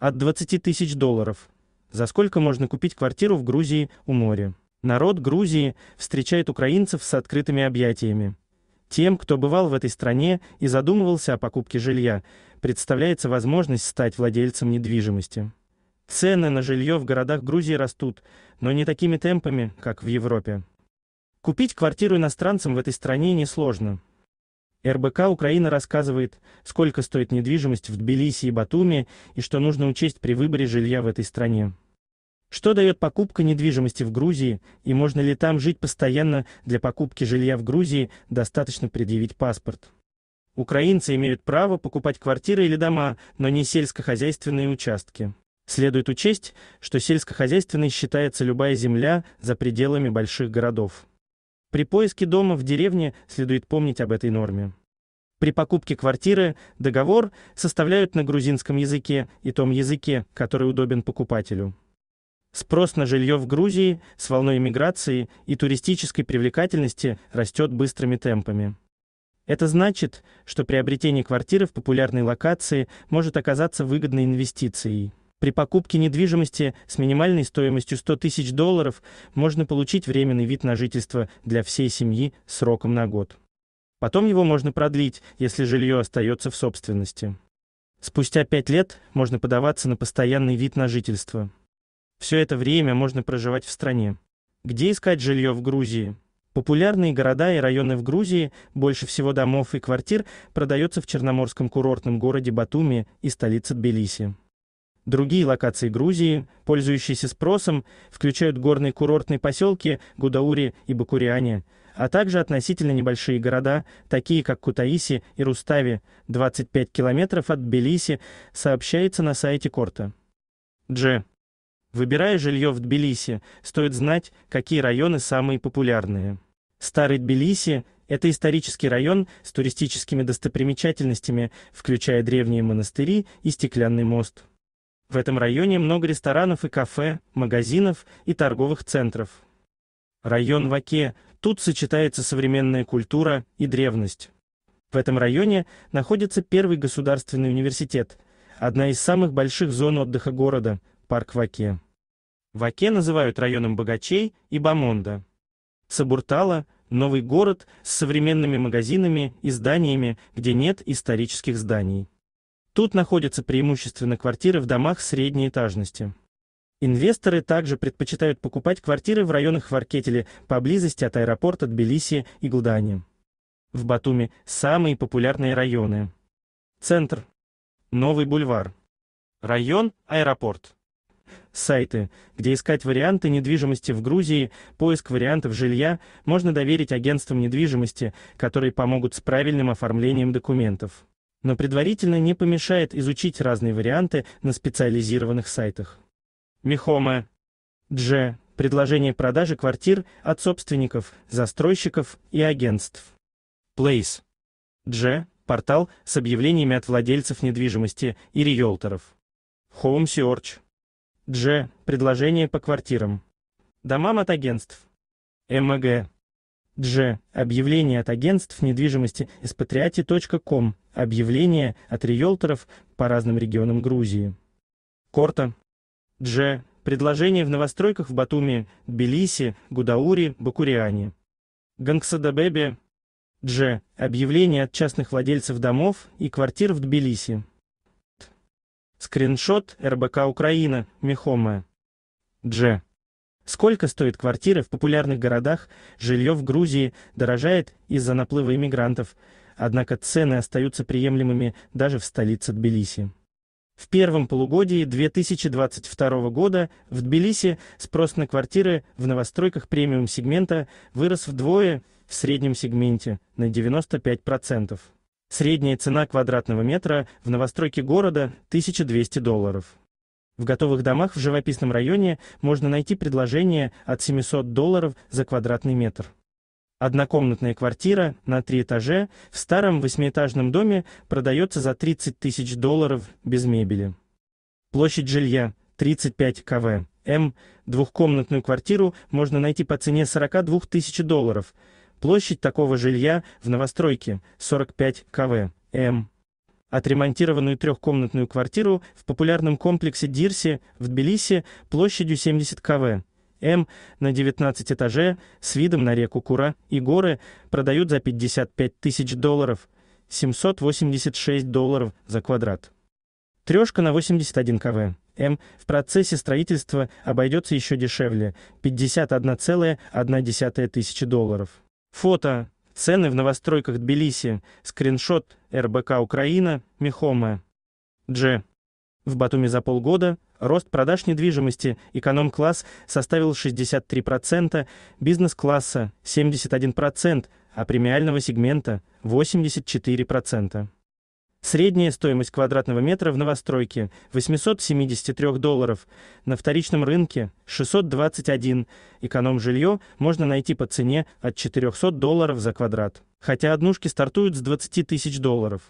От 20 тысяч долларов. За сколько можно купить квартиру в Грузии у моря? Народ Грузии встречает украинцев с открытыми объятиями. Тем, кто бывал в этой стране и задумывался о покупке жилья, представляется возможность стать владельцем недвижимости. Цены на жилье в городах Грузии растут, но не такими темпами, как в Европе. Купить квартиру иностранцам в этой стране несложно. РБК Украина рассказывает, сколько стоит недвижимость в Тбилиси и Батуми и что нужно учесть при выборе жилья в этой стране. Что дает покупка недвижимости в Грузии и можно ли там жить постоянно для покупки жилья в Грузии, достаточно предъявить паспорт. Украинцы имеют право покупать квартиры или дома, но не сельскохозяйственные участки. Следует учесть, что сельскохозяйственной считается любая земля за пределами больших городов. При поиске дома в деревне следует помнить об этой норме. При покупке квартиры договор составляют на грузинском языке и том языке, который удобен покупателю. Спрос на жилье в Грузии с волной миграции и туристической привлекательности растет быстрыми темпами. Это значит, что приобретение квартиры в популярной локации может оказаться выгодной инвестицией. При покупке недвижимости с минимальной стоимостью 100 тысяч долларов можно получить временный вид на жительство для всей семьи сроком на год. Потом его можно продлить, если жилье остается в собственности. Спустя пять лет можно подаваться на постоянный вид на жительство. Все это время можно проживать в стране. Где искать жилье в Грузии? Популярные города и районы в Грузии, больше всего домов и квартир продается в черноморском курортном городе Батуми и столице Тбилиси. Другие локации Грузии, пользующиеся спросом, включают горные курортные поселки Гудаури и Бакуриане, а также относительно небольшие города, такие как Кутаиси и Рустави, 25 километров от Тбилиси, сообщается на сайте Корта. Дж. Выбирая жилье в Тбилиси, стоит знать, какие районы самые популярные. Старый Тбилиси – это исторический район с туристическими достопримечательностями, включая древние монастыри и стеклянный мост. В этом районе много ресторанов и кафе, магазинов и торговых центров. Район Ваке, тут сочетается современная культура и древность. В этом районе находится первый государственный университет, одна из самых больших зон отдыха города, парк Ваке. Ваке называют районом богачей и Бамонда. Сабуртала – новый город с современными магазинами и зданиями, где нет исторических зданий. Тут находятся преимущественно квартиры в домах средней этажности. Инвесторы также предпочитают покупать квартиры в районах Варкетели поблизости от аэропорта Тбилиси и Гудани. В Батуми самые популярные районы. Центр. Новый бульвар. Район – аэропорт. Сайты, где искать варианты недвижимости в Грузии, поиск вариантов жилья можно доверить агентствам недвижимости, которые помогут с правильным оформлением документов но предварительно не помешает изучить разные варианты на специализированных сайтах. Мехома. Дж. Предложение продажи квартир от собственников, застройщиков и агентств. Place. Дж. Портал с объявлениями от владельцев недвижимости и риэлторов. Home Search. Дж. Предложение по квартирам. Домам от агентств. МГ. Дж. Объявление от агентств недвижимости испатриати.ком. Объявление от риэлторов по разным регионам Грузии. Корта. Дж. Предложение в новостройках в Батуми, Тбилиси, Гудаури, Бакуриане. Гангсадабебе. Дж. Объявление от частных владельцев домов и квартир в Тбилиси. Скриншот РБК Украина, Мехома. Дж. Сколько стоит квартира в популярных городах, жилье в Грузии дорожает из-за наплыва иммигрантов, однако цены остаются приемлемыми даже в столице Тбилиси. В первом полугодии 2022 года в Тбилиси спрос на квартиры в новостройках премиум-сегмента вырос вдвое, в среднем сегменте на 95%. Средняя цена квадратного метра в новостройке города – 1200 долларов. В готовых домах в живописном районе можно найти предложение от 700 долларов за квадратный метр. Однокомнатная квартира на три этаже в старом восьмиэтажном доме продается за 30 тысяч долларов без мебели. Площадь жилья 35 кв. М. Двухкомнатную квартиру можно найти по цене 42 тысяч долларов. Площадь такого жилья в новостройке 45 кв. М. Отремонтированную трехкомнатную квартиру в популярном комплексе Дирси в Тбилиси площадью 70 кв. М на 19 этаже с видом на реку Кура и горы продают за 55 тысяч долларов, 786 долларов за квадрат. Трешка на 81 кв. М в процессе строительства обойдется еще дешевле – 51,1 тысячи долларов. Фото. Цены в новостройках Тбилиси. Скриншот РБК Украина. Мехома. Дж. В Батуми за полгода рост продаж недвижимости эконом-класс составил 63%, бизнес-класса 71%, а премиального сегмента 84%. Средняя стоимость квадратного метра в новостройке 873 долларов, на вторичном рынке 621, эконом-жилье можно найти по цене от 400 долларов за квадрат, хотя однушки стартуют с 20 тысяч долларов.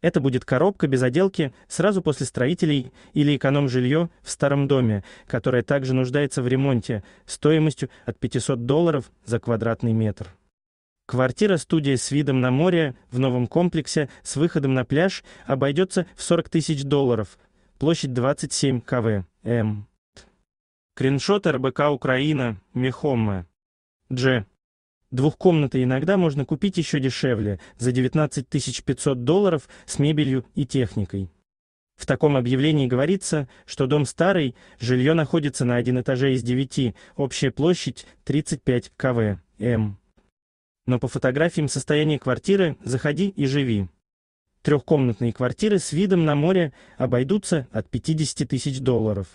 Это будет коробка без отделки сразу после строителей или эконом-жилье в старом доме, которое также нуждается в ремонте, стоимостью от 500 долларов за квадратный метр. Квартира-студия с видом на море в новом комплексе с выходом на пляж обойдется в 40 тысяч долларов. Площадь 27 кв. М. Криншот РБК Украина, Мехомма. Дж. Двухкомнаты иногда можно купить еще дешевле, за 19 500 долларов с мебелью и техникой. В таком объявлении говорится, что дом старый, жилье находится на один этаже из девяти, общая площадь 35 кв. М но по фотографиям состояния квартиры заходи и живи. Трехкомнатные квартиры с видом на море обойдутся от 50 тысяч долларов.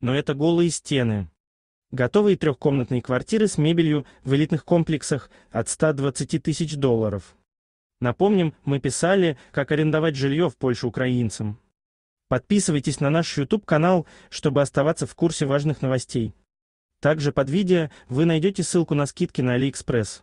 Но это голые стены. Готовые трехкомнатные квартиры с мебелью в элитных комплексах от 120 тысяч долларов. Напомним, мы писали, как арендовать жилье в Польше украинцам. Подписывайтесь на наш YouTube-канал, чтобы оставаться в курсе важных новостей. Также под видео вы найдете ссылку на скидки на AliExpress.